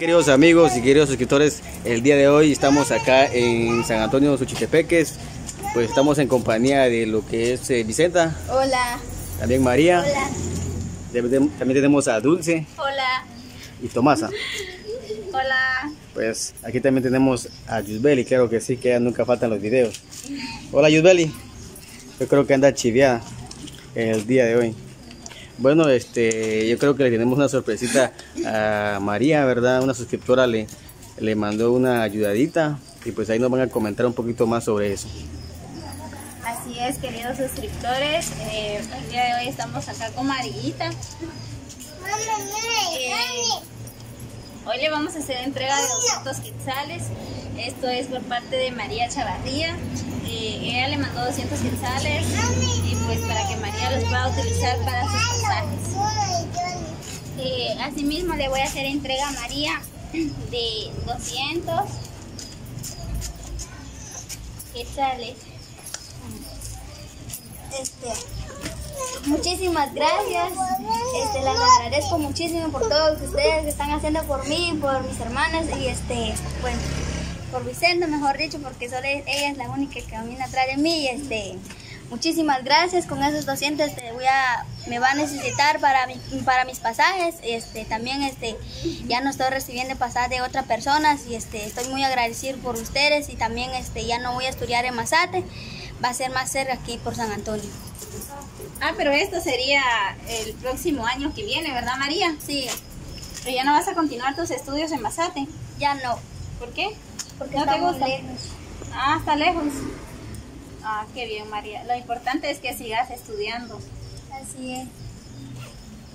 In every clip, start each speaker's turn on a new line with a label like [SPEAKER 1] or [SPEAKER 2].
[SPEAKER 1] Queridos amigos y queridos suscriptores, el día de hoy estamos acá en San Antonio Suchitepeques, pues estamos en compañía de lo que es eh, Vicenta. Hola. También María. Hola. También tenemos a Dulce. Hola. Y Tomasa. Hola. Pues aquí también tenemos a Yusbeli, claro que sí, que nunca faltan los videos. Hola Yusbeli. Yo creo que anda chiviada el día de hoy. Bueno, este, yo creo que le tenemos una sorpresita a María, ¿verdad? Una suscriptora le, le mandó una ayudadita y pues ahí nos van a comentar un poquito más sobre eso.
[SPEAKER 2] Así es, queridos suscriptores, eh, el día de hoy estamos acá con Marita. Eh, hoy le vamos a hacer entrega de 200 quetzales esto es por parte de María Chavarría. Eh, ella le mandó 200 quetzales y pues para que María los pueda utilizar para sus pasajes. Eh, asimismo le voy a hacer
[SPEAKER 3] entrega a María de 200 quetzales. Este. Muchísimas gracias. Este, les agradezco muchísimo por todo ustedes que están haciendo por mí, por mis hermanas y este, bueno por Vicenta, mejor dicho, porque solo e-, ella es la única que camina atrás de mí. este, muchísimas gracias. Con esos 200 te voy a, me va a necesitar para, para mis pasajes. Este, también este, ya no estoy recibiendo pasajes de otras personas y este, estoy muy agradecido por ustedes. Y también este, ya no voy a estudiar en Mazate, va a ser más cerca aquí por San Antonio. Ah, pero esto
[SPEAKER 2] sería el próximo año que viene, ¿verdad María? Sí. Pero ya no vas a continuar tus estudios en Mazate. Ya no. ¿Por qué? Porque ¿No te gusta? lejos. Ah, está lejos. Ah, qué bien, María. Lo importante es que sigas estudiando. Así es.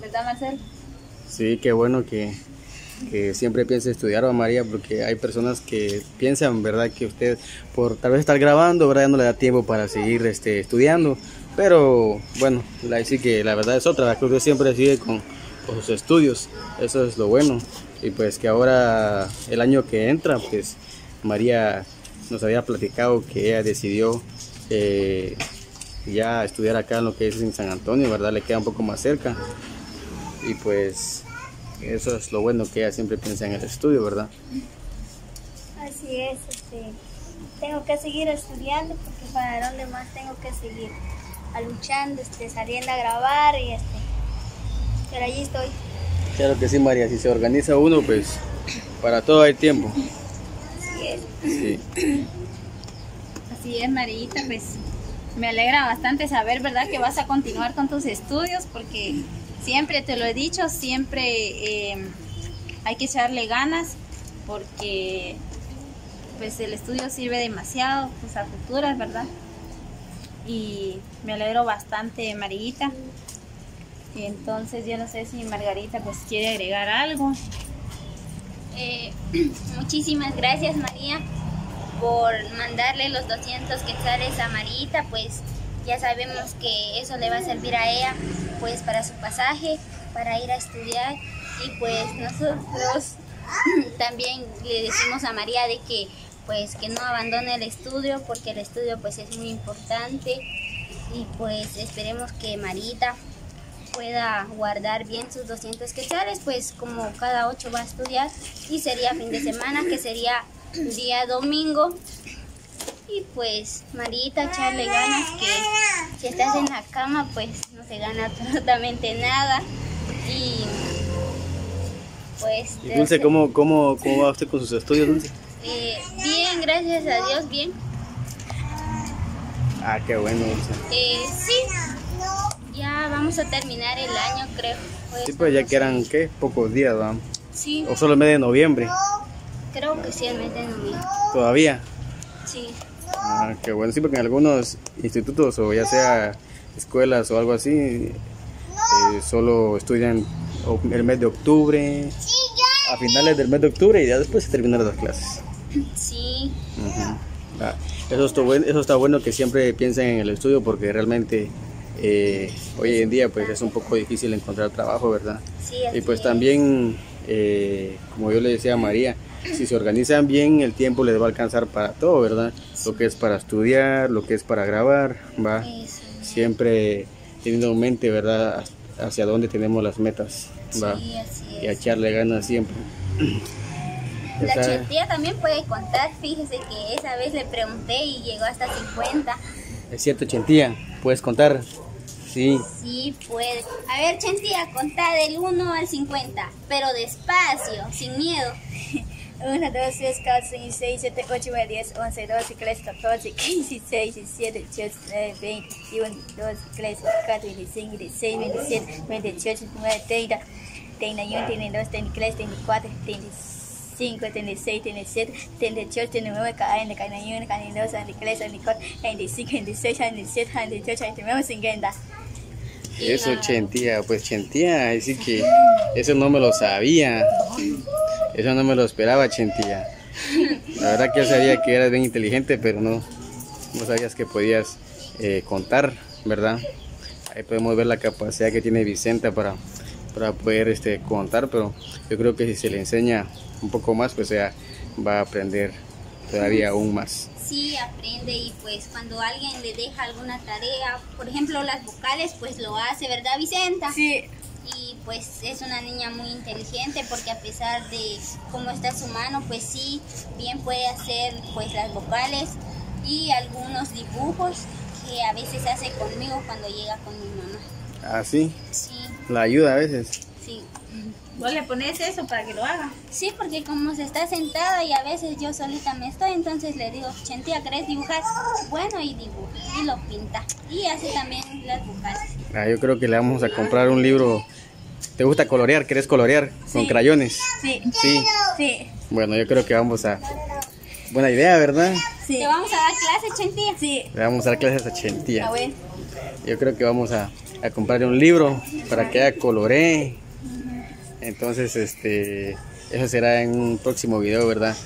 [SPEAKER 2] ¿Verdad, Marcel?
[SPEAKER 1] Sí, qué bueno que, siempre piense estudiar, María, porque hay personas que piensan, ¿verdad?, que usted por tal vez estar grabando, ¿verdad?, no le da tiempo para seguir este, estudiando. Pero bueno, la, que la verdad es otra, la que siempre sigue con, con sus estudios. Eso es lo bueno. Y pues que ahora, el año que entra, pues María nos había platicado que ella decidió eh, ya estudiar acá en lo que es en San Antonio, ¿verdad? Le queda un poco más cerca. Y pues eso es lo bueno que ella siempre piensa en el estudio, ¿verdad?
[SPEAKER 3] Así es, este, tengo que seguir estudiando porque para donde más tengo que seguir luchando, este, saliendo a grabar y este, pero allí estoy.
[SPEAKER 1] Claro que sí, María, si se organiza uno, pues para todo hay tiempo.
[SPEAKER 2] Así es, Marita, pues me alegra bastante saber, ¿verdad?, que vas a continuar con tus estudios, porque siempre te lo he dicho, siempre em, hay que echarle ganas, porque pues el estudio sirve demasiado, pues, a futuras, ¿verdad? Y me alegro bastante, Marita. Entonces, yo no sé si Margarita pues quiere agregar algo.
[SPEAKER 3] Eh, muchísimas gracias María por mandarle los 200 quetzales a Marita, pues ya sabemos que eso le va a servir a ella pues para su pasaje, para ir a estudiar y pues nosotros también le decimos a María de que pues que no abandone el estudio porque el estudio pues es muy importante y pues esperemos que Marita pueda guardar bien sus 200 quetzales, pues como cada 8 va a estudiar y sería fin de semana, que sería día domingo. Y pues, Marita, echarle ganas que si estás en la cama, pues no se gana absolutamente nada. Y pues... Dulce,
[SPEAKER 1] ¿cómo, cómo, va usted con sus estudios, Dulce?
[SPEAKER 3] Eh, bien, gracias a Dios, bien.
[SPEAKER 1] Ah, qué bueno, Dulce.
[SPEAKER 3] Eh, sí. Ya vamos a terminar el año, creo.
[SPEAKER 1] Pues, sí, pues ya quedan, ¿qué? Pocos días, ¿verdad? Sí. ¿O solo el mes de noviembre?
[SPEAKER 3] Creo que sí, el mes de noviembre. ¿Todavía? Sí.
[SPEAKER 1] Ah, qué bueno, sí, porque en algunos institutos o ya sea escuelas o algo así, eh, solo estudian el mes de octubre, a finales del mes de octubre y ya después se terminan las clases. Sí. Ah, eso, está bueno, eso está bueno que siempre piensen en el estudio porque realmente eh, hoy en día pues es un poco difícil encontrar trabajo, ¿verdad? y pues también, eh, como yo le decía a María, si se organizan bien, el tiempo les va a alcanzar para todo, ¿verdad? Lo que es para estudiar, lo que es para grabar, va. Siempre teniendo en mente, ¿verdad? Hacia dónde tenemos las metas, va. Y a echarle ganas siempre. La Chentía
[SPEAKER 3] también puede contar, fíjese que esa vez le pregunté y llegó hasta 50.
[SPEAKER 1] Es cierto, Chentía, puedes contar. Sí.
[SPEAKER 3] Sí puede. A ver, Chentía, contá del 1 al 50, pero despacio, sin miedo. 1, 2, 3, 4, 5, 6, 7, 8, 9, 10, 11, 12, 13, 14, 15, 16, 17, 18, 19, 20, 21, 12, 13, 14, 25, 26, 27, 28, 29, 30, 31, 32, 33, 34, 35. 36, 37, 38, 39, 40, 41, 42, 43, 44, 45, 46, 47, 48, 49, 50. Eso,
[SPEAKER 1] chentía, pues chentía, así que eso no me lo sabía. Eso no me lo esperaba, chentía. La verdad que yo sabía que eras bien inteligente, pero no, no sabías que podías eh, contar, ¿verdad? Ahí podemos ver la capacidad que tiene Vicenta para, para poder este, contar, pero yo creo que si se le enseña un poco más, pues ya va a aprender todavía aún más.
[SPEAKER 3] Sí, aprende y pues cuando alguien le deja alguna tarea, por ejemplo las vocales, pues lo hace, ¿verdad Vicenta? Sí. Y pues es una niña muy inteligente porque a pesar de cómo está su mano, pues sí, bien puede hacer pues las vocales y algunos dibujos que a veces hace conmigo cuando llega con mi mamá.
[SPEAKER 1] ¿Ah, sí? Sí. ¿La ayuda a veces?
[SPEAKER 3] Sí. Vos le pones eso para que lo haga. Sí, porque como se está sentada y a veces yo solita me estoy, entonces le digo, Chentía, ¿querés dibujar? Bueno, y dibuja, y lo pinta. Y hace también las vocales.
[SPEAKER 1] Ah, yo creo que le vamos a comprar un libro. ¿Te gusta colorear? ¿Querés colorear con crayones? Sí. sí. Bueno, yo creo que vamos a... Buena idea, ¿verdad?
[SPEAKER 3] Sí. Le vamos a dar clases, Chentía? Sí.
[SPEAKER 1] Le vamos a dar clases a Chentía. Ah, ver. Yo creo que vamos a, a comprarle un libro para que ella coloree entonces, este, eso será en un próximo video, ¿verdad?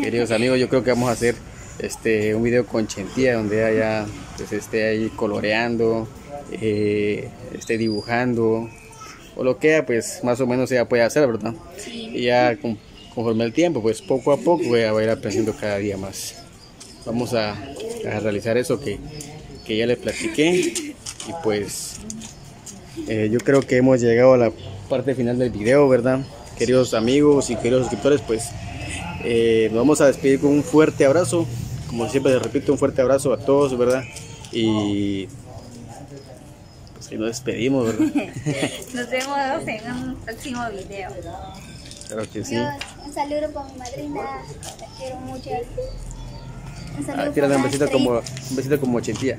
[SPEAKER 1] Queridos amigos, yo creo que vamos a hacer este, un video con Chentía, donde ella pues, esté ahí coloreando, eh, esté dibujando, o lo que pues más o menos ella puede hacer, ¿verdad? Y ya conforme el tiempo, pues poco a poco voy a ir aprendiendo cada día más. Vamos a, realizar eso que, que ya les platiqué y pues eh, yo creo que hemos llegado a la parte final del video, ¿verdad? Queridos amigos y queridos suscriptores, pues eh, nos vamos a despedir con un fuerte abrazo. Como siempre les repito, un fuerte abrazo a todos, ¿verdad? Y pues ahí nos despedimos, ¿verdad?
[SPEAKER 2] nos vemos en un próximo video. Claro que sí. un saludo para mi madrina, la quiero mucho. Un saludo ah, tírale un besito
[SPEAKER 1] como, un besito como ochentía.